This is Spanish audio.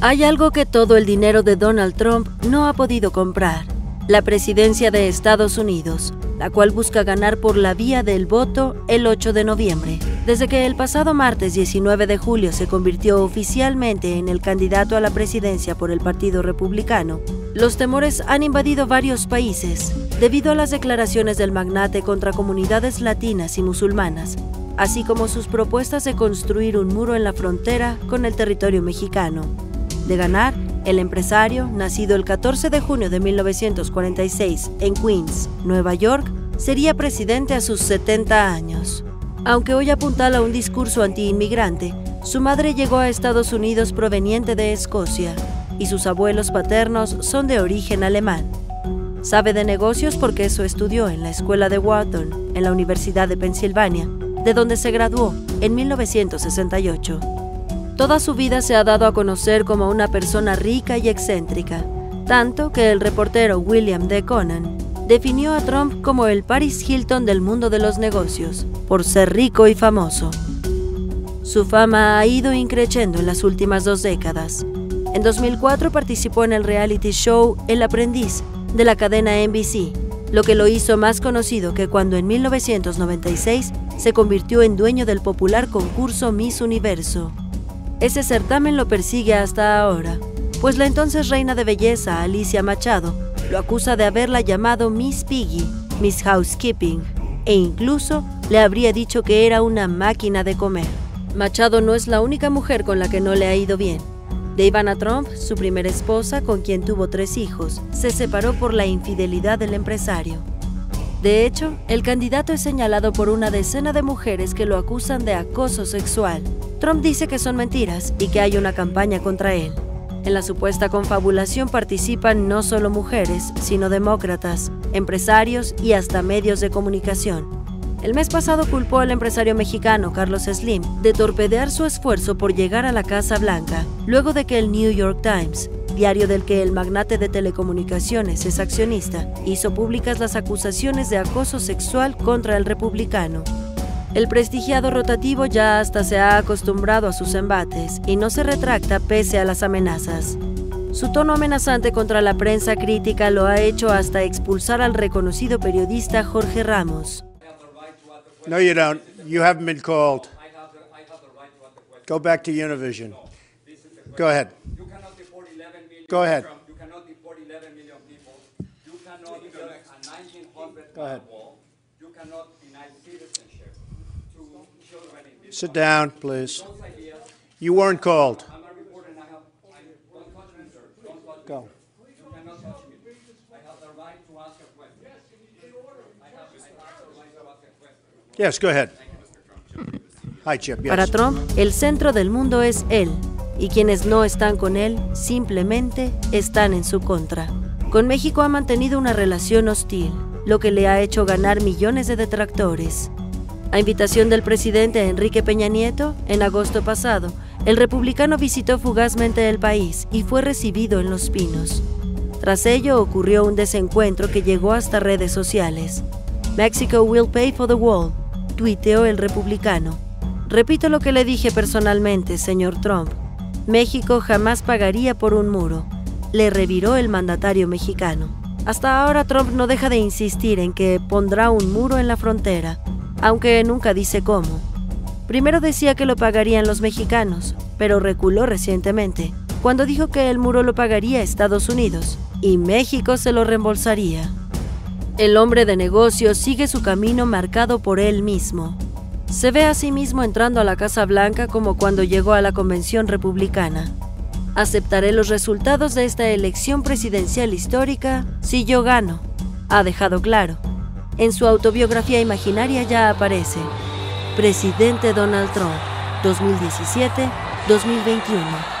Hay algo que todo el dinero de Donald Trump no ha podido comprar, la presidencia de Estados Unidos, la cual busca ganar por la vía del voto el 8 de noviembre. Desde que el pasado martes 19 de julio se convirtió oficialmente en el candidato a la presidencia por el Partido Republicano, los temores han invadido varios países debido a las declaraciones del magnate contra comunidades latinas y musulmanas, así como sus propuestas de construir un muro en la frontera con el territorio mexicano. De ganar, el empresario, nacido el 14 de junio de 1946 en Queens, Nueva York, sería presidente a sus 70 años. Aunque hoy apuntala un discurso antiinmigrante, su madre llegó a Estados Unidos proveniente de Escocia y sus abuelos paternos son de origen alemán. Sabe de negocios porque eso estudió en la escuela de Wharton, en la Universidad de Pensilvania, de donde se graduó en 1968. Toda su vida se ha dado a conocer como una persona rica y excéntrica, tanto que el reportero William D. Conan definió a Trump como el Paris Hilton del mundo de los negocios, por ser rico y famoso. Su fama ha ido increciendo en las últimas dos décadas. En 2004 participó en el reality show El Aprendiz de la cadena NBC, lo que lo hizo más conocido que cuando en 1996 se convirtió en dueño del popular concurso Miss Universo. Ese certamen lo persigue hasta ahora, pues la entonces reina de belleza Alicia Machado lo acusa de haberla llamado Miss Piggy, Miss Housekeeping, e incluso le habría dicho que era una máquina de comer. Machado no es la única mujer con la que no le ha ido bien. De Ivana Trump, su primera esposa, con quien tuvo tres hijos, se separó por la infidelidad del empresario. De hecho, el candidato es señalado por una decena de mujeres que lo acusan de acoso sexual. Trump dice que son mentiras y que hay una campaña contra él. En la supuesta confabulación participan no solo mujeres, sino demócratas, empresarios y hasta medios de comunicación. El mes pasado culpó al empresario mexicano Carlos Slim de torpedear su esfuerzo por llegar a la Casa Blanca, luego de que el New York Times, diario del que el magnate de telecomunicaciones es accionista, hizo públicas las acusaciones de acoso sexual contra el republicano. El prestigiado rotativo ya hasta se ha acostumbrado a sus embates y no se retracta pese a las amenazas. Su tono amenazante contra la prensa crítica lo ha hecho hasta expulsar al reconocido periodista Jorge Ramos. No, you don't. You haven't been called. Go back to Univision. Go ahead. Go ahead. You cannot Sit down, please. You weren't called. Go. Yes, go ahead. Hi, Chip. Para Yes. Trump, el centro del mundo es él, y quienes no están con él simplemente están en su contra. Con México ha mantenido una relación hostil, lo que le ha hecho ganar millones de detractores. A invitación del presidente Enrique Peña Nieto, en agosto pasado, el republicano visitó fugazmente el país y fue recibido en Los Pinos. Tras ello ocurrió un desencuentro que llegó hasta redes sociales. Mexico will pay for the wall, tuiteó el republicano. Repito lo que le dije personalmente, señor Trump. México jamás pagaría por un muro, le reviró el mandatario mexicano. Hasta ahora Trump no deja de insistir en que pondrá un muro en la frontera, aunque nunca dice cómo. Primero decía que lo pagarían los mexicanos, pero reculó recientemente, cuando dijo que el muro lo pagaría Estados Unidos y México se lo reembolsaría. El hombre de negocios sigue su camino marcado por él mismo. Se ve a sí mismo entrando a la Casa Blanca como cuando llegó a la Convención Republicana. Aceptaré los resultados de esta elección presidencial histórica si yo gano, ha dejado claro. En su autobiografía imaginaria ya aparece Presidente Donald Trump, 2017-2021.